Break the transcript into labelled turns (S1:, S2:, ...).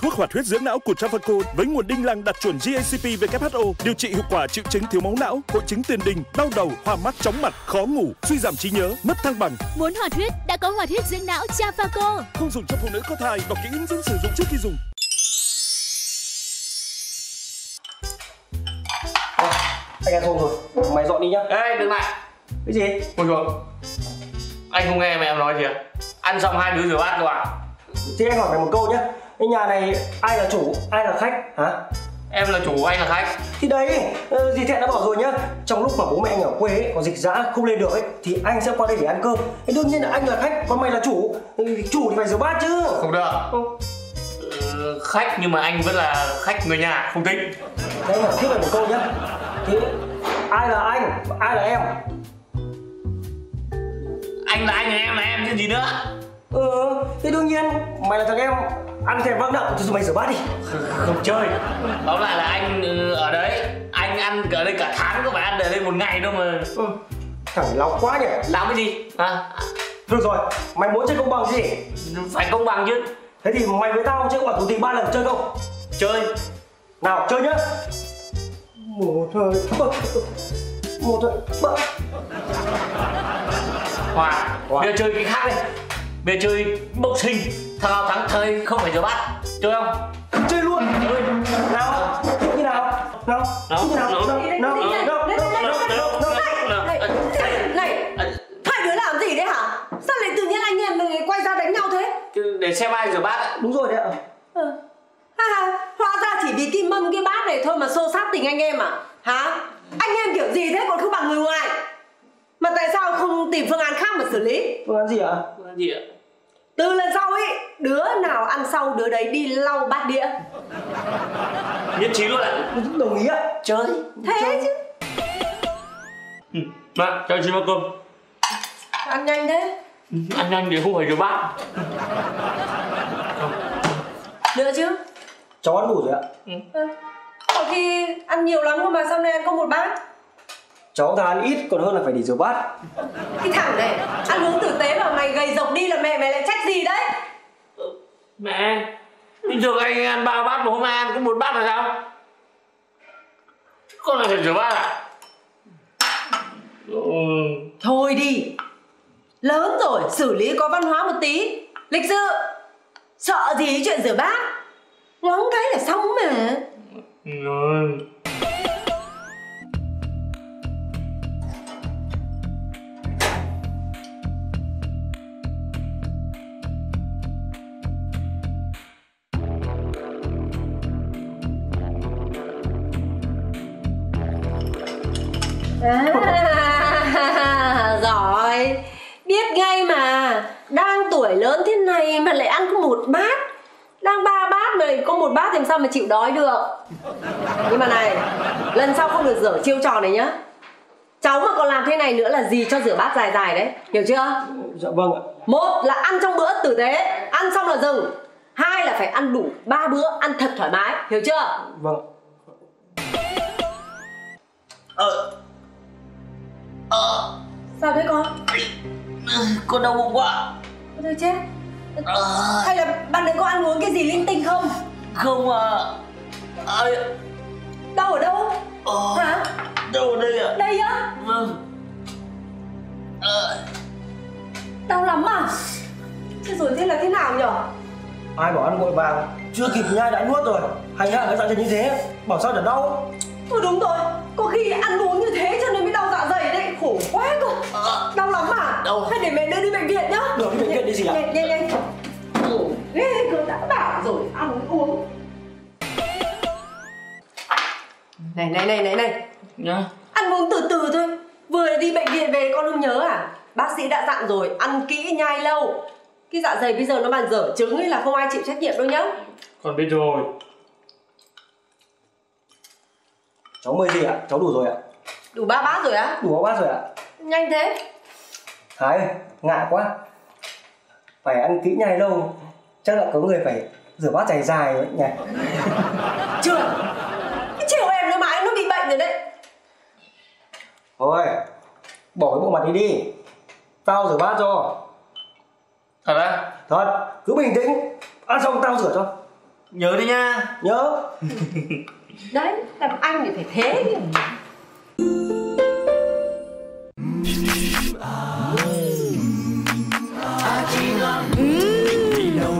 S1: thuốc hoạt huyết dưỡng não của Travacol với nguồn đinh lăng đạt chuẩn GACP WHO điều trị hiệu quả triệu chứng thiếu máu não, hội chứng tiền đình, đau đầu, hoa mắt, chóng mặt, khó ngủ, suy giảm trí nhớ, mất thăng bằng.
S2: Muốn hoạt huyết đã có hoạt huyết dưỡng não Travacol.
S1: Không dùng cho phụ nữ có thai, đọc kỹ hướng dẫn sử dụng trước khi dùng.
S3: Anh ăn xong rồi, mày dọn đi nhá
S4: Ê đừng lại
S3: Cái gì?
S4: Ngồi xuống Anh không nghe mẹ em nói gì à Ăn xong hai đứa rửa bát rồi à
S3: Thế anh hỏi mày một câu nhá Cái nhà này ai là chủ, ai là khách hả?
S4: Em là chủ anh là khách.
S3: Thì đấy, ờ, dì Thẹn đã bảo rồi nhá. Trong lúc mà bố mẹ anh ở quê ấy, có dịch dã không lên được ấy Thì anh sẽ qua đây để ăn cơm. Đương nhiên là anh là khách, còn mày là chủ. Thì Chủ thì phải rửa bát chứ.
S4: Không được.
S3: Ừ.
S4: ừ, Khách nhưng mà anh vẫn là khách người nhà Không tính
S3: anh hỏi tiếp mày một câu nhá. Thế ai là anh, ai là em?
S4: Anh là anh em là em chứ gì nữa.
S3: Ừ, thế đương nhiên mày là thằng em Ăn thèm vang đậm thì mày rửa bát đi.
S4: Không chơi. Tóm lại là anh ừ, ở đấy Anh ăn ở đây cả tháng có phải ăn ở đây một ngày đâu mà.
S3: Ừ. Thằng lòng quá nhỉ.
S4: Làm cái gì? Hả
S3: Được rồi, mày muốn chơi công bằng gì?
S4: Phải công bằng chứ.
S3: Thế thì mày với tao chơi quả thủ tình ba lần chơi không?
S4: Chơi.
S3: Nào chơi nhá. Một thời bậc Một thời bậc
S4: Hòa. Bây giờ chơi cái khác đi Giờ chơi boxing Thằng nào thắng thầy không phải rửa bát Chơi không
S3: Chơi luôn
S4: Chơi
S3: Nào Như nào Nào
S4: Nào,
S3: Như nào
S4: nào,
S3: Nào
S4: nào,
S3: Nào
S4: nào,
S3: Nào
S4: nào,
S3: Nào
S4: nào, nào, nào, nào,
S5: này,
S4: nào.
S5: này,
S4: Ờ,
S5: hai đứa làm gì đấy hả? Sao lại tự nhiên anh em mình quay ra đánh nhau thế?
S4: Để xem ai rửa bát ạ.
S3: Đúng rồi đấy ạ
S5: Ừ. Ha ha, hóa ra chỉ vì cái mâm cái bát này thôi mà xô sát tình anh em à? Hả? Anh em kiểu gì thế còn không bằng người ngoài? Mà tại sao không tìm phương án khác mà xử lý?
S3: Phương án gì ạ
S4: Cái gì ạ
S5: Từ lần sau ấy, đứa nào ăn sau đứa đấy đi lau bát đĩa.
S4: Nhất trí luôn ạ
S3: Đồng ý ạ
S4: Chơi
S5: Thế chứ.
S4: Ừ. Mà cho chị một cơm
S5: Ăn nhanh thế.
S4: Ăn nhanh để không phải rửa bát
S5: Nữa chứ.
S3: Cháu ăn đủ rồi ạ
S5: Ừ. Có khi ăn nhiều lắm cơ mà sau này ăn có một bát.
S3: Cháu thà ăn ít còn hơn là phải để rửa bát
S5: Cái thằng này, ăn uống tế mà mày gầy rộc đi là mẹ mày lại trách gì đấy?
S4: Mẹ Bình thường anh ăn ba bát mà hôm nay ăn có một bát là sao Con lại phải rửa bát à ừ.
S5: Thôi đi Lớn rồi xử lý có văn hóa một tí Lịch sự Sợ gì chuyện rửa bát Ngoắng cái là xong mà
S4: Rồi.
S5: à, Giỏi Biết ngay mà Đang tuổi lớn thế này mà lại ăn có một bát. Đang ba bát mà lại có một bát thì làm sao mà chịu đói được? Nhưng mà này Lần sau không được dở chiêu trò này nhá. Cháu mà còn làm thế này nữa là gì cho rửa bát dài dài đấy Hiểu chưa?
S3: Dạ vâng ạ.
S5: Một là ăn trong bữa tử tế Ăn xong là dừng. Hai là phải ăn đủ ba bữa Ăn thật thoải mái Hiểu chưa?
S3: Vâng.
S4: Ờ Ờ
S5: Sao thế con?
S4: Con đau bụng quá.
S5: Thôi chết.
S4: Ờ.
S5: Hay là ban nãy có ăn uống cái gì linh tinh không?
S4: Không à Ây
S5: Đau ở đâu?
S4: Ờ
S5: Hả?
S4: Đâu ở đây ạ.
S5: Đây á?
S4: Vâng. Ờ.
S5: Đau lắm à? Thế rồi thế là thế nào nhở?
S3: Ai bảo ăn vội vàng? Chưa kịp nhai đã nuốt rồi. Hành hạ cái dạ dày như thế. Bảo sao để đau?
S5: Thôi đúng rồi Có khi ăn uống như thế cho nên mới đau dạ dày đấy Khổ quá cơ
S4: Ờ
S5: Đau lắm à
S4: Đau.
S5: Hay để mẹ đưa đi bệnh viện nhá
S3: Được, đi bệnh viện đi gì ạ?
S5: Nhanh nhanh nhanh ghê cơ đã bảo rồi ăn uống. Này này này này này.
S4: Nhá
S5: Ăn uống từ từ thôi. Vừa đi bệnh viện về con không nhớ à? Bác sĩ đã dặn rồi Ăn kỹ nhai lâu. Cái dạ dày bây giờ nó bàn dở trứng ấy là không ai chịu trách nhiệm đâu nhá.
S4: Con biết rồi.
S3: Cháu mời gì ạ? Cháu đủ rồi ạ.
S5: Đủ ba bát rồi á?
S3: Đủ bát rồi ạ.
S5: Nhanh thế.
S3: Thái ngại quá Phải ăn kỹ nhai lâu Chắc là có người phải rửa bát dài dài rồi nhỉ?
S5: Chưa. Cái chiều em nó mãi nó bị bệnh rồi đấy.
S3: Thôi Bỏ cái bộ mặt đi đi. Tao rửa bát cho.
S4: Thật á?
S3: Thật Cứ bình tĩnh. Ăn xong tao rửa cho.
S4: Nhớ đi nha.
S3: Nhớ.
S1: Đấy làm anh thì phải thế